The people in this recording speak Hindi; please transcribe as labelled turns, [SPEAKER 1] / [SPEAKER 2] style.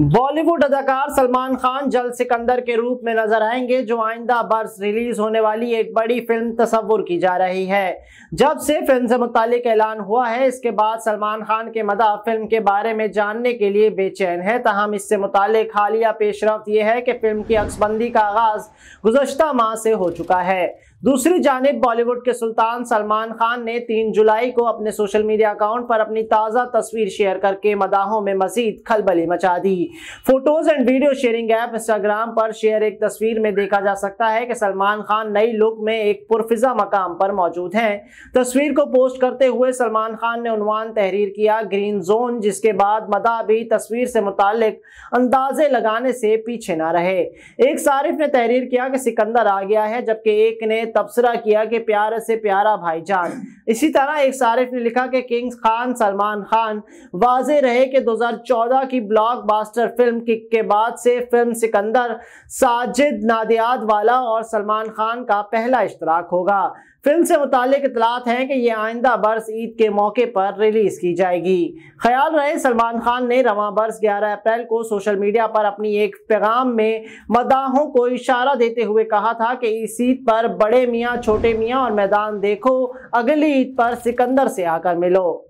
[SPEAKER 1] बॉलीवुड अदाकार सलमान खान जल सिकंदर के रूप में नज़र आएँगे, जो आइंदा बर्स रिलीज़ होने वाली एक बड़ी फ़िल्म तस्वुर की जा रही है। जब से फ़िल्म से मुतालिक ऐलान हुआ है, इसके बाद सलमान खान के मदा फ़िल्म के बारे में जानने के लिए बेचैन है। तहम इससे मुतालिक हालिया पेशरफ यह है कि फ़िल्म की अक्सबंदी का आगाज़ गुजश्ता माह से हो चुका है। दूसरी जानब बॉलीवुड के सुल्तान सलमान खान ने 3 जुलाई को अपने सोशल मीडिया अकाउंट पर अपनी ताज़ा तस्वीर शेयर करके मदाहों में मजीद खलबली मचा दी। Photos and video sharing app Instagram पर शेयर एक तस्वीर में देखा जा सकता है कि सलमान खान नई लुक में एक पुरफिजा मकाम पर मौजूद हैं। तस्वीर को पोस्ट करते हुए सलमान खान ने उनवान तहरीर किया ग्रीन जोन, जिसके बाद मदा भी तस्वीर से मुतालिक अंदाजे लगाने से पीछे ना रहे। एक सारिफ ने तहरीर किया कि सिकंदर आ गया है, जबकि एक ने तबसरा किया कि प्यारे से प्यारा भाईजान। इसी तरह एक सारिफ ने लिखा कि किंग्स खान, सलमान खान वाजे रहे कि 2014 की ब्लॉकबस्टर फ़िल्म किक के बाद से फ़िल्म सिकंदर साजिद नादियाद वाला और सलमान खान का पहला इश्तराक होगा। फ़िल्म से मुतालिक इतलात हैं कि यह आइंदा बरस ईद के मौके पर रिलीज़ की जाएगी। ख्याल रहे, सलमान खान ने रवा बर्स 11 अप्रैल को सोशल मीडिया पर अपनी एक पैगाम में मदाहों को इशारा देते हुए कहा था कि इस ईद पर बड़े मियाँ छोटे मियाँ और मैदान देखो। अगली ईद पर सिकंदर से आकर मिलो।